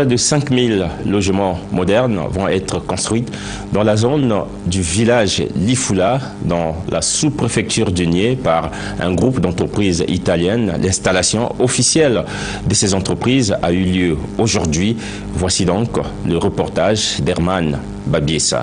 près de 5000 logements modernes vont être construits dans la zone du village Lifula, dans la sous-préfecture du Nier, par un groupe d'entreprises italiennes. L'installation officielle de ces entreprises a eu lieu aujourd'hui. Voici donc le reportage d'Herman Babiessa.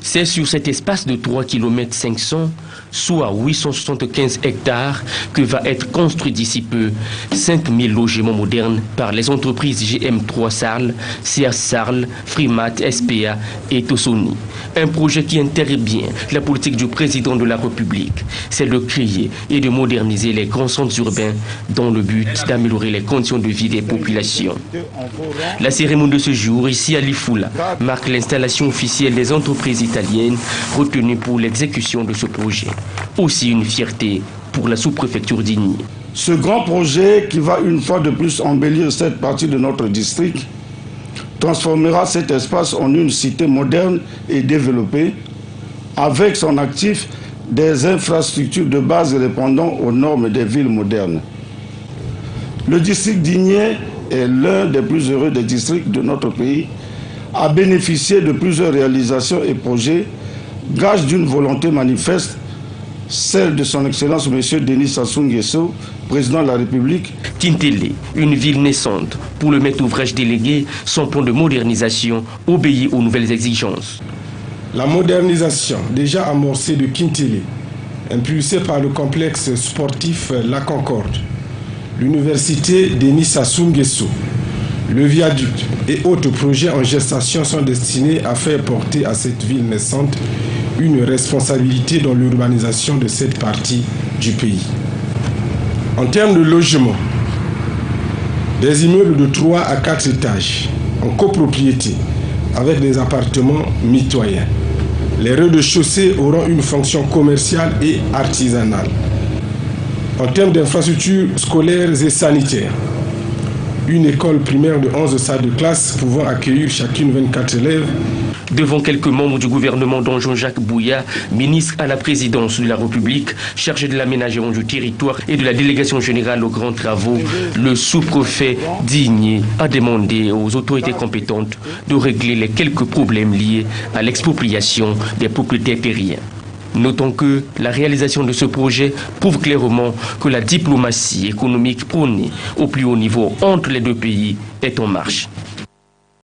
C'est sur cet espace de 3 km 500, soit 875 hectares, que va être construit d'ici peu 5000 logements modernes par les entreprises GM3 Sarl, CA Sarl, Frimat, SPA et Tosoni. Un projet qui intervient la politique du président de la République, c'est de créer et de moderniser les grands centres urbains dans le but d'améliorer les conditions de vie des populations. La cérémonie de ce jour, ici à Lifoula, marque l'installation officielle des entreprises italienne retenue pour l'exécution de ce projet. Aussi une fierté pour la sous-préfecture d'Igny. Ce grand projet qui va une fois de plus embellir cette partie de notre district transformera cet espace en une cité moderne et développée avec son actif des infrastructures de base répondant aux normes des villes modernes. Le district d'Igné est l'un des plus heureux des districts de notre pays a bénéficié de plusieurs réalisations et projets, gage d'une volonté manifeste, celle de son Excellence M. Denis Sassou Nguesso, président de la République. Tintele, une ville naissante, pour le maître ouvrage délégué, son plan de modernisation obéit aux nouvelles exigences. La modernisation déjà amorcée de Kintele, impulsée par le complexe sportif La Concorde, l'université Denis Sassou Nguesso, le viaduc et autres projets en gestation sont destinés à faire porter à cette ville naissante une responsabilité dans l'urbanisation de cette partie du pays. En termes de logement, des immeubles de 3 à 4 étages en copropriété avec des appartements mitoyens. Les rez-de-chaussée auront une fonction commerciale et artisanale. En termes d'infrastructures scolaires et sanitaires, une école primaire de 11 salles de classe pouvant accueillir chacune 24 élèves. Devant quelques membres du gouvernement dont Jean-Jacques Bouya, ministre à la présidence de la République, chargé de l'aménagement du territoire et de la délégation générale aux grands travaux, le sous-préfet Digne a demandé aux autorités compétentes de régler les quelques problèmes liés à l'expropriation des propriétaires terriens. Notons que la réalisation de ce projet prouve clairement que la diplomatie économique prônée au plus haut niveau entre les deux pays est en marche.